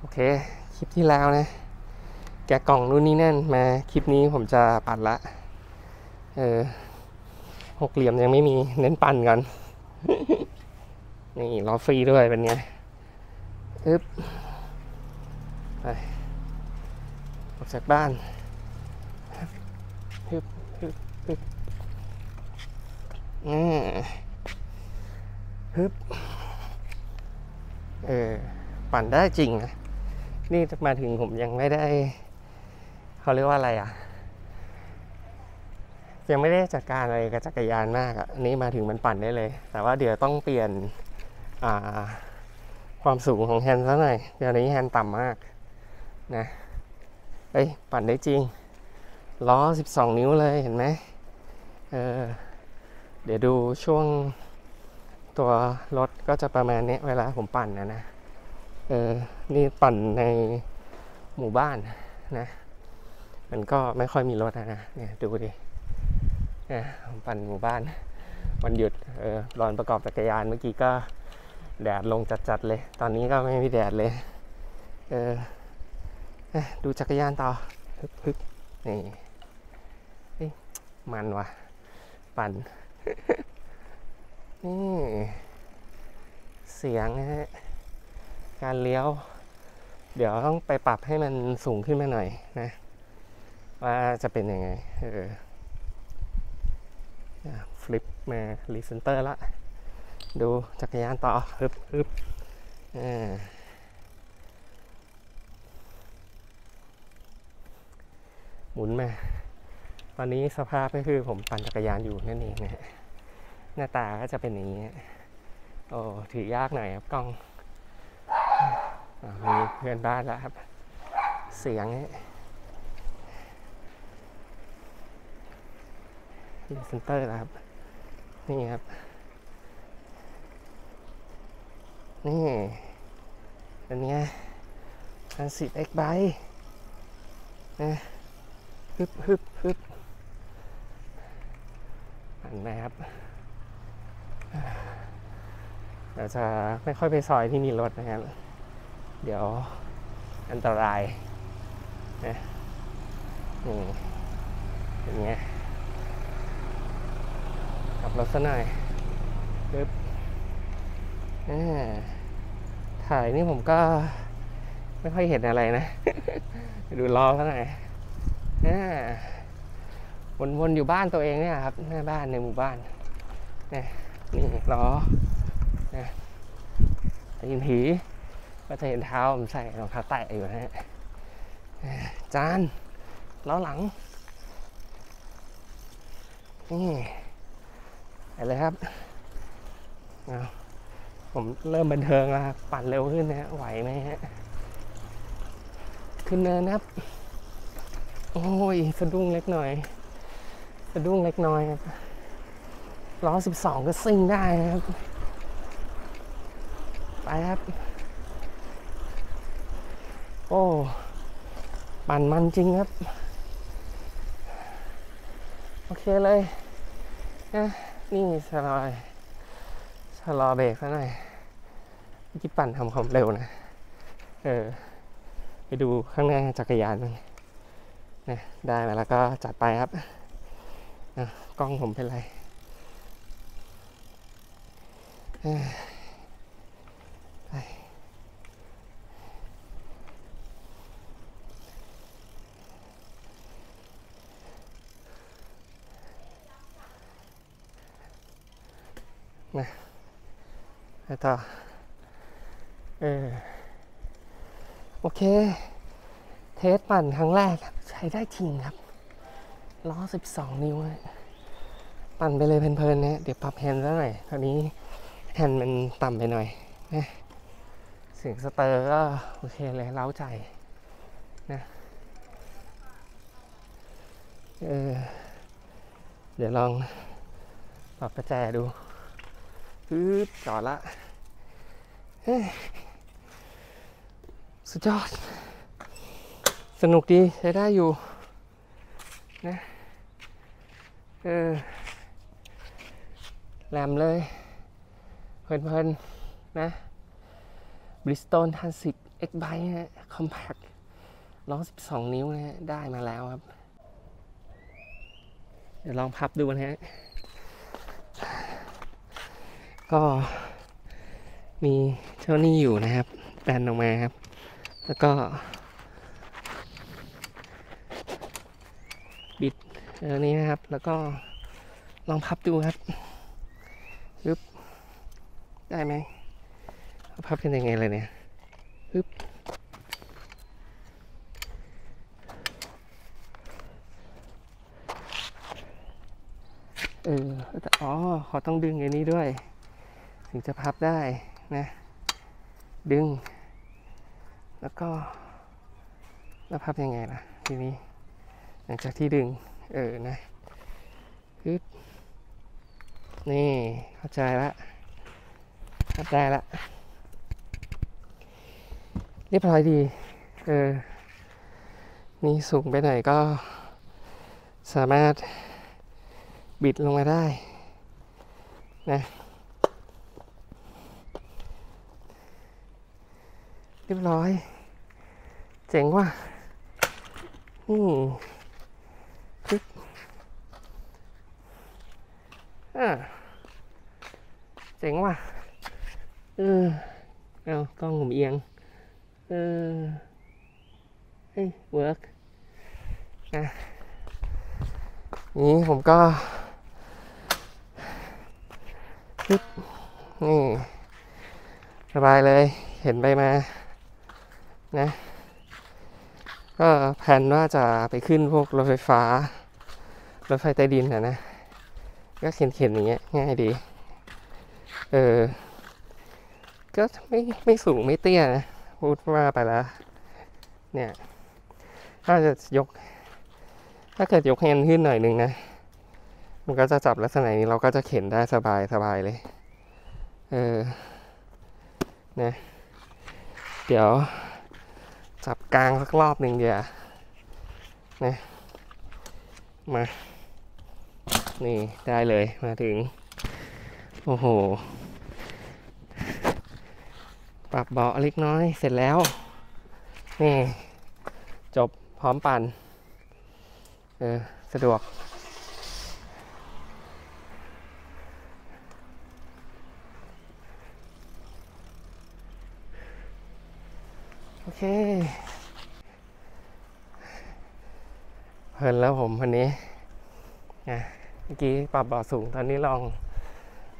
โอเค คลิปที่แล้วนะ แกะกล่องนู่นนี่นั่นมาคลิปนี้ผมจะปั่นละ เออหกเหลี่ยมยังไม่มีเน้นปั่นกัน นี่ล้อฟรีด้วยเป็นไงอึ๊บไปออกจากบ้านฮึบฮึบฮึบอ่าฮึบเออ ปั่นได้จริงนะ นี่มาถึงผมยังไม่ได้ เขาเรียกว่าอะไรอะ ยังไม่ได้จัดการอะไรกับจักรยานมากอะนนี้มาถึงมันปั่นได้เลย แต่ว่าเดี๋ยวต้องเปลี่ยนอ่าความสูงของแฮนด์ซะหน่อย เดี๋ยวนี้แฮนด์ต่ำมากนะ เอ้ย ปั่นได้จริง ล้อ 12 นิ้วเลยเห็นไหมเออ เดี๋ยวดูช่วงตัวรถก็จะประมาณนี้เวลาผมปั่นนะนะ เออนี่ปั่นในหมู่บ้านนะ มันก็ไม่ค่อยมีรถนะ เนี่ยดูดิปั่นหมู่บ้าน วันหยุดเออรอนประกอบจักรยานเมื่อกี้ก็แดดลงจัดๆเลย ตอนนี้ก็ไม่มีแดดเลย เออดูจักรยานต่อฮึบฮึบนี่มันว่ะ ปั่น นี่ เสียงนะฮะ การเลี้ยว เดี๋ยวต้องไปปรับให้มันสูงขึ้นมาหน่อยนะ ว่าจะเป็นยังไง เออฟลิปมารีเซนเตอร์ละ ดูจักรยานต่อฮึบฮึบอ่าหมุนมาตอนนี้สภาพก็คือผมปั่นจักรยานอยู่นั่นเองนะหน้าตาก็จะเป็นอย่างนี้ โอ้ถือยากหน่อยครับกล้อง มีเพื่อนบ้านแล้วครับ เสียงนี่เซนเตอร์แล้วครับ นี่ครับ นี่อันนี้ยอันสิบเอ็กไบนะฮึบฮึบฮึบอันไหมครับเราจะไม่ค่อยไปซอยที่มีรถนะครับ เดี๋ยวอันตรายนะนี่อย่างเงี้ยขับรถซะหน่อยปึ๊บอ่าถ่ายนี่ผมก็ไม่ค่อยเห็นอะไรนะ ดูล้อซะหน่อยอ่วนๆอยู่บ้านตัวเองเนี่ยครับหน้าบ้านในหมู่บ้านนี่นี่ล้อนะต่ยินผี ก็จะเห็นเท้าผมใส่รองเท้าแตะอยู่นะฮะจานล้อหลัง นี่ไปเลยครับเอาผมเริ่มบันเทิงแล้วปั่นเร็วขึ้นนะ ไหวไหมฮะ ขึ้นเนินครับ โอ้ย สะดุ้งเล็กหน่อย สะดุ้งเล็กน้อยครับล้อสิบสองก็ซิ่งได้นะครับ ไปครับ โอ้ปั่นมันจริงครับ โอเคเลยนะนี่ชะลอยชะลอเบรกซะหน่อยเมื่อกี้ปั่นทำความเร็วนะ เออ ไปดูข้างหน้าจักรยานมันนะได้มาแล้วก็จัดไปครับกล้องผมเป็นไรเอ้ยไป ไปต่อเออโอเค เทสปั่นครั้งแรกครับ ใช้ได้จริงครับล้อ 12 นิ้ว ปั่นไปเลยเพลินๆนะเดี๋ยวปรับแฮนด์ซะหน่อยตอนนี้แฮนด์มันต่ำไปหน่อยนะเสียงสเตอร์ก็โอเคเลยเร้าใจนะเออเดี๋ยวลองปรับประแจดู ปึ๊บจอดละสุดยอด สนุกดีใช้ได้อยู่นะเออแหลมเลย เพลินๆ นะบริสโตนทันสิบ X Bike ฮะ Compact ล้อ 12 นิ้วนะฮะ ได้มาแล้วครับ เดี๋ยวลองพับดูนะฮะ ก็มีเจ้านี่อยู่นะครับแบนออกมาครับ แล้วก็บิดอันนี้นะครับ แล้วก็ลองพับดูครับปึ๊บได้ไหมพับเป็นยังไงเลยเนี่ยปึ๊บเออแต่อ๋อขาต้องดึงอันนี้ด้วย ถึงจะพับได้นะ ดึง แล้วก็ แล้วพับยังไงล่ะ ทีนี้ หลังจากที่ดึง เออนะปึ๊บนี่เข้าใจละพับได้ละ เรียบร้อยดี เออ นี่สูงไปหน่อยก็สามารถบิดลงมาได้นะ เรียบร้อย เจ๋งว่ะ นี่ปึ๊บอ่าเจ๋งว่ะ เออ เอากล้องผมเอียง เออ เฮ้ย เวิร์กอะนี้ผมก็ปึ๊บนี่สบายเลย เห็นไปมา นะก็แผนว่าจะไปขึ้นพวกรถไฟฟ้า รถไฟใต้ดินนะนะ ก็เข็นๆอย่างเงี้ยง่ายดี เออ ก็ไม่ไม่สูงไม่เตี้ยนะ พูดว่าไปแล้ว เนี่ย ถ้าจะยก ถ้าเกิดยกแฮนขึ้นหน่อยหนึ่งนะ มันก็จะจับลักษณะนี้เราก็จะเข็นได้สบายสบายเลย เออ นะ เดี๋ยว จับกลางสักรอบหนึ่งเดียวนะมา นี่ได้เลยมาถึง โอ้โห ปรับเบาะเล็กน้อยเสร็จแล้ว นี่ จบพร้อมปั่นเออสะดวก เคเพลินแล้วผมวันนี้นะเมื่อกี้ปรับเบาะสูงตอนนี้ลอง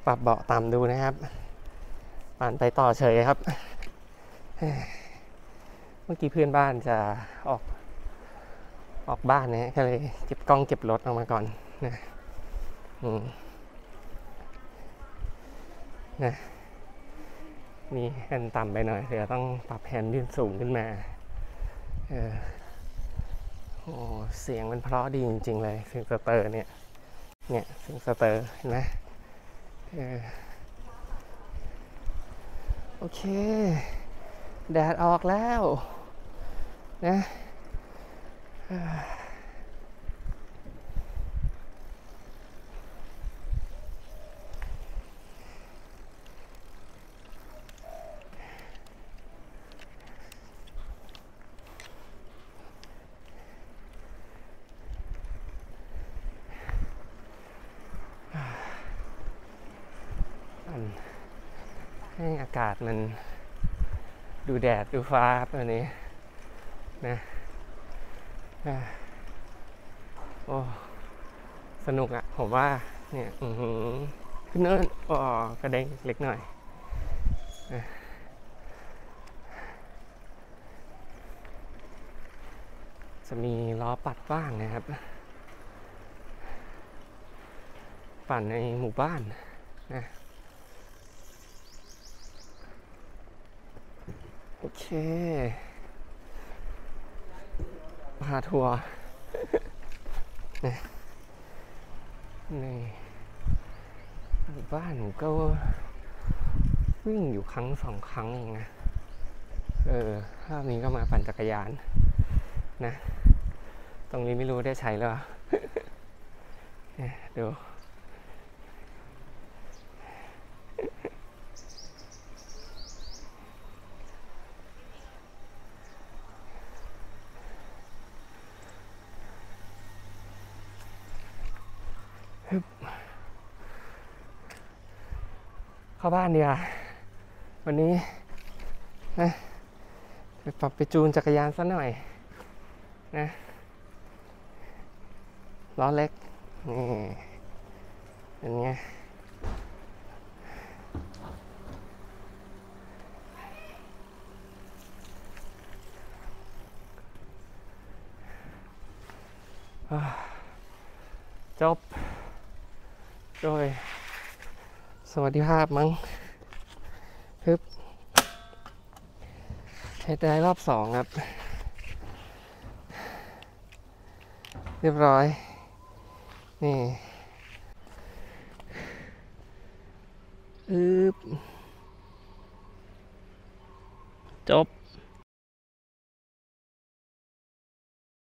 ปรับเบาะต่ำดูนะครับปั่นไปต่อเฉยครับ เมื่อกี้เพื่อนบ้านจะออกออกบ้านนะก็เลยเก็บกล้องเก็บรถออกมาก่อนนะอืมนะ นี่แฮนด์ต่ำไปหน่อยเดี๋ยวต้องปรับแฮนด์ยืนสูงขึ้นมาเออโอ้เสียงมันเพราะดีจริง ๆ เลยเสียงสเตอร์เนี่ยเนี่ยเสียงสเตอร์เห็นไหมเออโอเค แดดออกแล้วนะากาศมันดูแดดดูฟ้าครับตัวนี้นะโอ้สนุกอะผมว่าเนี่ยอือหือขึ้นเนินอ๋อกระเด้งเล็กหน่อยจะมีล้อปัดบ้างนะครับ ปั่นในหมู่บ้านนะ โอ เคพาทัวร์นี่นี่บ้านผมก็วิ่งอยู่ครั้งสองครั้งเองนะ เออรอบนี้ก็มาปั่นจักรยานนะ ตรงนี้ไม่รู้ได้ใช้หรือเปล่าเนี่ยดู เข้าบ้านดีกว่าวันนี้นะไปปรับไปจูนจักรยานสักหน่อยนะล้อเล็ก นี่เป็นไงจบ โดย สวัสดีภาพมั้งฮึบเทสได้รอบสองครับ เรียบร้อย นี่อึบจบ